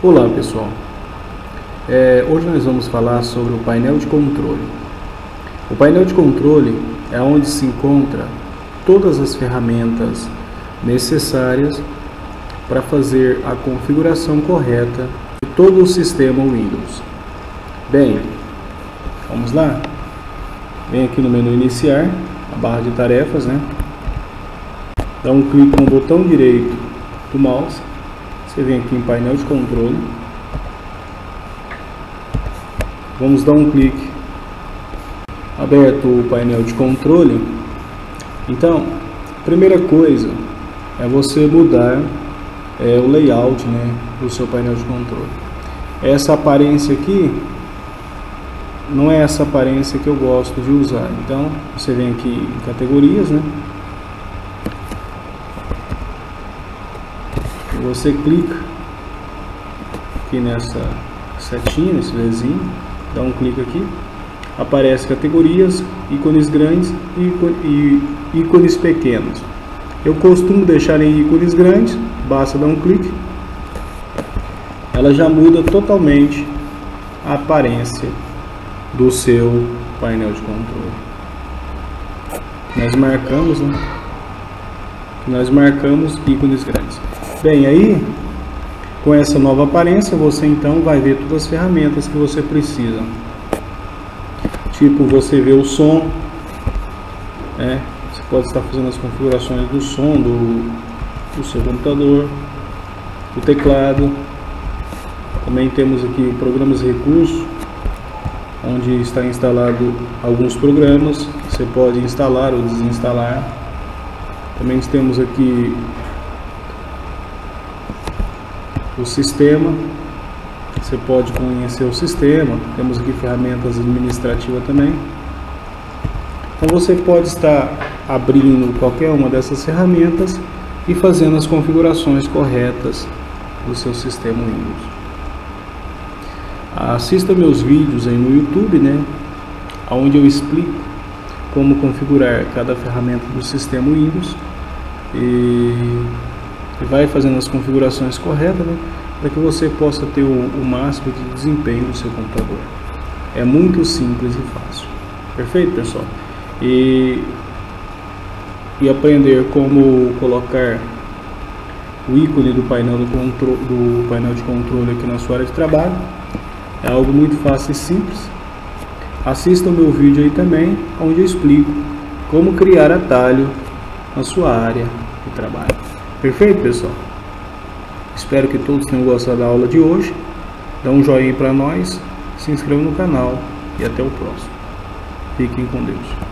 Olá pessoal, é, hoje nós vamos falar sobre o painel de controle. O painel de controle é onde se encontra todas as ferramentas necessárias para fazer a configuração correta de todo o sistema Windows. Bem, vamos lá? Vem aqui no menu iniciar, a barra de tarefas, né? Dá um clique no botão direito do mouse você vem aqui em painel de controle. Vamos dar um clique. Aberto o painel de controle. Então, primeira coisa é você mudar é, o layout né, do seu painel de controle. Essa aparência aqui não é essa aparência que eu gosto de usar. Então, você vem aqui em categorias, né? Você clica aqui nessa setinha, nesse vizinho, dá um clique aqui, aparece categorias, ícones grandes e ícones pequenos. Eu costumo deixar em ícones grandes, basta dar um clique, ela já muda totalmente a aparência do seu painel de controle. Nós marcamos, né? Nós marcamos ícones grandes. Bem, aí com essa nova aparência você então vai ver todas as ferramentas que você precisa. Tipo, você vê o som, né? você pode estar fazendo as configurações do som do, do seu computador, o teclado. Também temos aqui programas recursos, onde está instalado alguns programas, você pode instalar ou desinstalar. Também temos aqui o sistema. Você pode conhecer o sistema. Temos aqui ferramentas administrativas também. Então você pode estar abrindo qualquer uma dessas ferramentas e fazendo as configurações corretas do seu sistema Windows. Assista meus vídeos aí no YouTube, né? Onde eu explico como configurar cada ferramenta do sistema Windows e vai fazendo as configurações corretas né, para que você possa ter o, o máximo de desempenho do seu computador. É muito simples e fácil. Perfeito, pessoal? E, e aprender como colocar o ícone do painel, do, contro, do painel de controle aqui na sua área de trabalho é algo muito fácil e simples. Assista o meu vídeo aí também, onde eu explico como criar atalho na sua área de trabalho. Perfeito, pessoal? Espero que todos tenham gostado da aula de hoje. Dá um joinha para nós, se inscreva no canal e até o próximo. Fiquem com Deus.